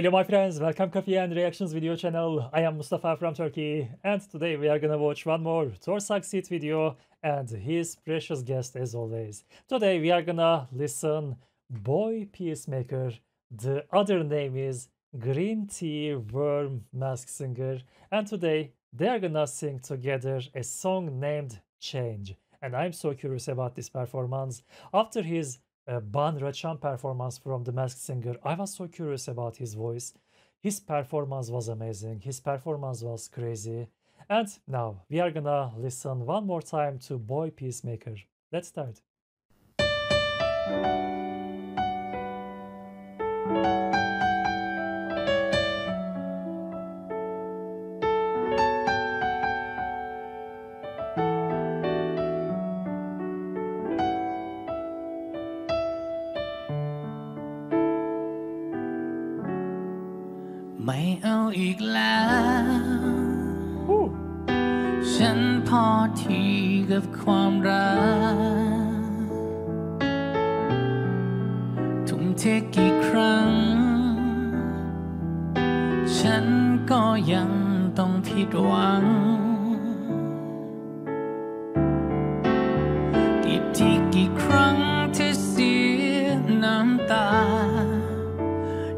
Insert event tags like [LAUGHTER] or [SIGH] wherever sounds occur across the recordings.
Hello my friends, welcome Coffee and Reactions video channel. I am Mustafa from Turkey and today we are gonna watch one more Tor Saksit video and his precious guest as always. Today we are gonna listen Boy Peacemaker. The other name is Green Tea Worm Mask Singer and today they are gonna sing together a song named Change. And I'm so curious about this performance. After his Bang Rachan performance from The Masked Singer, I was so curious about his voice. His performance was amazing. His performance was crazy. And now we are gonna listen one more time to Boy Peacemaker. Let's start. อีกแล้ว ฉันพอทีกับความรัก ทุ่มเทกี่ครั้ง ฉันก็ยังต้องผิดหวัง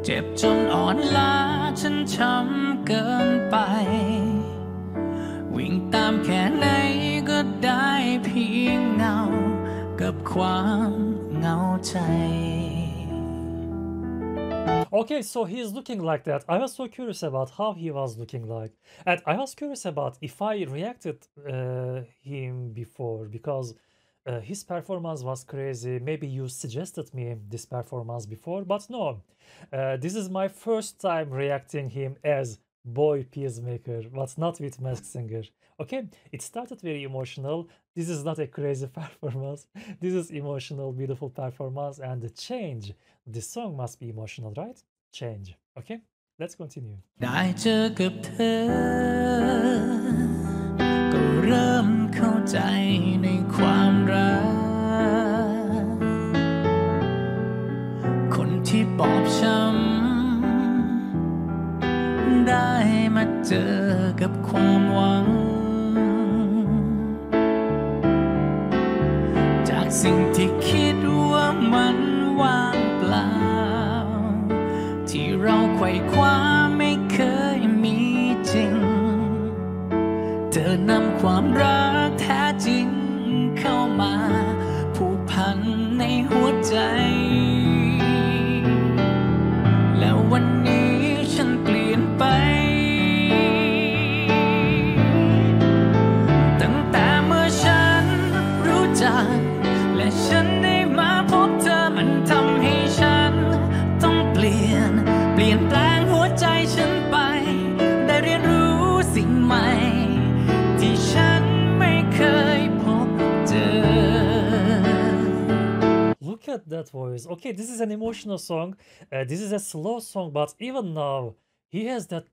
เจ็บจนอ่อนล้าฉันช้ำเกินไป วิ่งตามแค่ไหนก็ได้เพียงเงา กับความเหงาใจ Okay, so he's looking like that. I was so curious about how he was looking like. And I was curious about if I reacted uh, him before because uh, his performance was crazy. Maybe you suggested me this performance before, but no. Uh, this is my first time reacting him as boy peacemaker, but not with Mask Singer. Okay, it started very emotional. This is not a crazy [LAUGHS] performance. This is emotional, beautiful performance and the change. The song must be emotional, right? Change. Okay, let's continue. I took ก็เริ่มเข้าใจในความรัก คนที่บอบช้ำได้มาเจอกับความหวัง เธอนำความรักแท้จริงเข้ามา ผูกพันในหัวใจ แล้ววันนี้ฉันเปลี่ยนไป ตั้งแต่เมื่อฉันรู้จักและฉัน that voice. Okay, this is an emotional song. Uh, this is a slow song, but even now, he has that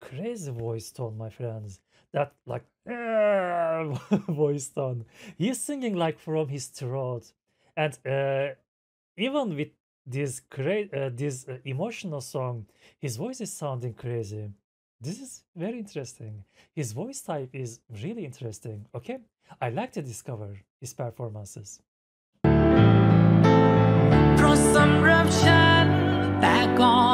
crazy voice tone, my friends. That like [LAUGHS] voice tone. He's singing like from his throat, and uh, even with this cra- uh, this uh, emotional song, his voice is sounding crazy. This is very interesting. His voice type is really interesting. Okay, I like to discover his performances sun shine back on.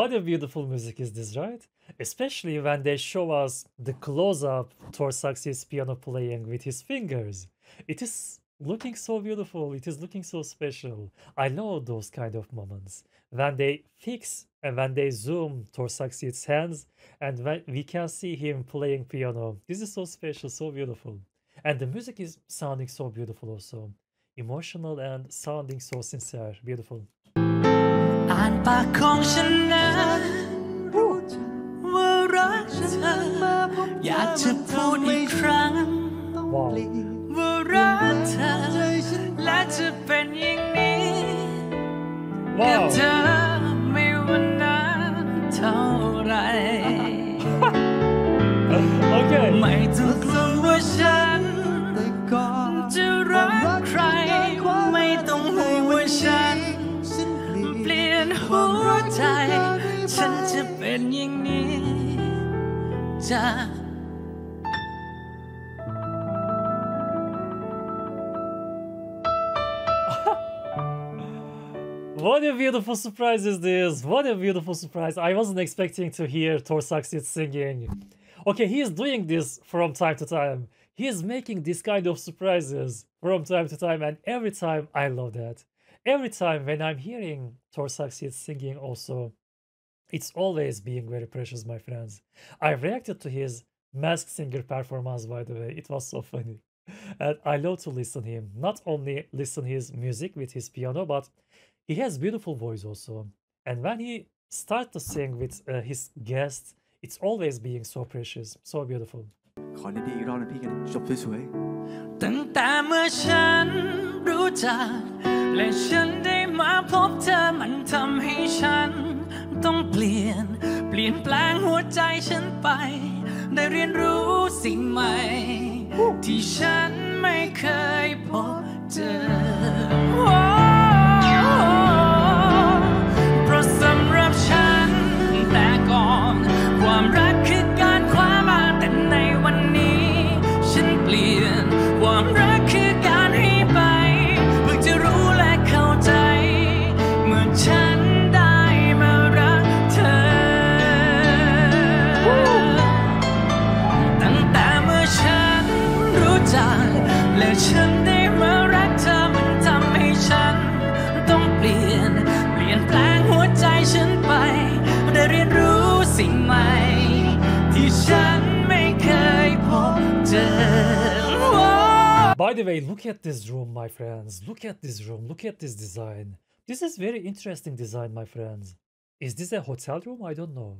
What a beautiful music is this, right? Especially when they show us the close-up TorSaksit's piano playing with his fingers. It is looking so beautiful. It is looking so special. I love those kind of moments when they fix and when they zoom TorSaksit's hands and when we can see him playing piano. This is so special, so beautiful. And the music is sounding so beautiful also. Emotional and sounding so sincere. Beautiful. านปากของฉันนะว่ารักเธออยากจะพูดอีกครั้ง ว่ารักเธอและจะเป็นอย่างนี้กับเธอ [LAUGHS] What a beautiful surprise is this? What a beautiful surprise. I wasn't expecting to hear TorSaksit singing. Okay, he is doing this from time to time. He is making this kind of surprises from time to time, and every time I love that. Every time when I'm hearing TorSaksit singing also, it's always being very precious, my friends. I reacted to his Masked Singer performance, by the way. It was so funny. And I love to listen him. Not only listen his music with his piano, but he has beautiful voice also. And when he starts to sing with uh, his guests, it's always being so precious, so beautiful. ขอเล่นดีอีกรอบนะพี่กันจบสวย ตั้งแต่เมื่อฉันรู้จัก และฉันได้มาพบเธอมันทำให้ฉัน ต้องเปลี่ยน เปลี่ยนแปลงหัวใจฉันไป ได้เรียนรู้สิ่งใหม่ ที่ฉันไม่เคยพบเจอ By the way, look at this room, my friends. Look at this room. Look at this design. This is very interesting design, my friends. Is this a hotel room? I don't know.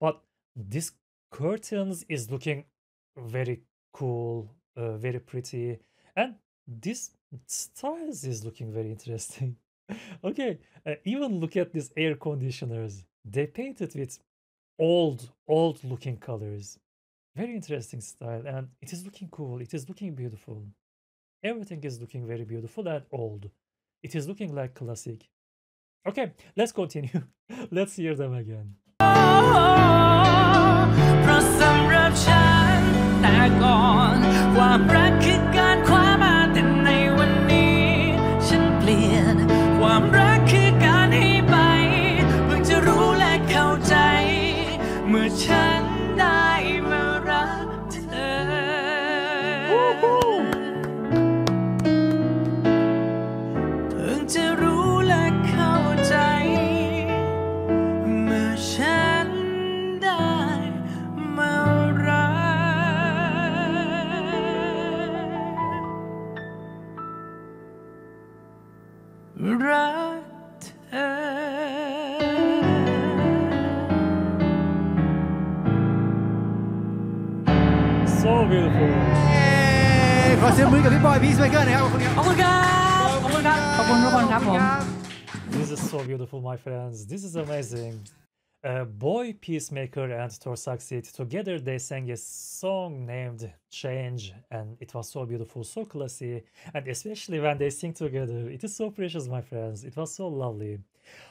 But this curtains is looking very cool, uh, very pretty. And this styles is looking very interesting. [LAUGHS] okay, uh, even look at these air conditioners. They painted with old, old looking colors. Very interesting style and it is looking cool, it is looking beautiful. Everything is looking very beautiful and old. It is looking like classic. Okay, let's continue. [LAUGHS] let's hear them again. Oh, oh, oh, right there. So beautiful. Yay! ขอเสียงมือกับพี่บอยพี่สไปเกอร์หน่อยครับ ขอบคุณครับ ขอบคุณครับ ขอบคุณทุกคนครับผม This is so beautiful, my friends. This is amazing. Uh, Boy Peacemaker and TorSaksit together they sang a song named Change, and it was so beautiful, so classy, and especially when they sing together, it is so precious, my friends. It was so lovely.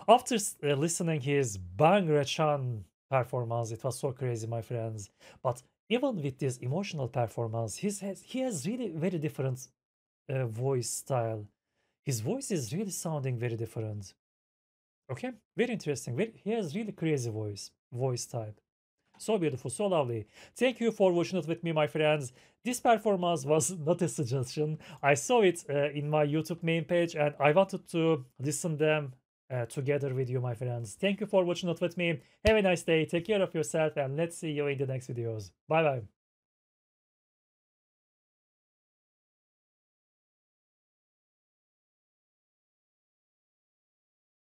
After uh, listening his Bang Rachan performance, it was so crazy, my friends. But even with this emotional performance, he's has, he has really very different uh, voice style. His voice is really sounding very different. Okay, very interesting. He has really crazy voice, voice type. So beautiful, so lovely. Thank you for watching it with me, my friends. This performance was [LAUGHS] not a suggestion. I saw it uh, in my YouTube main page and I wanted to listen them uh, together with you, my friends. Thank you for watching it with me. Have a nice day. Take care of yourself and let's see you in the next videos. Bye bye.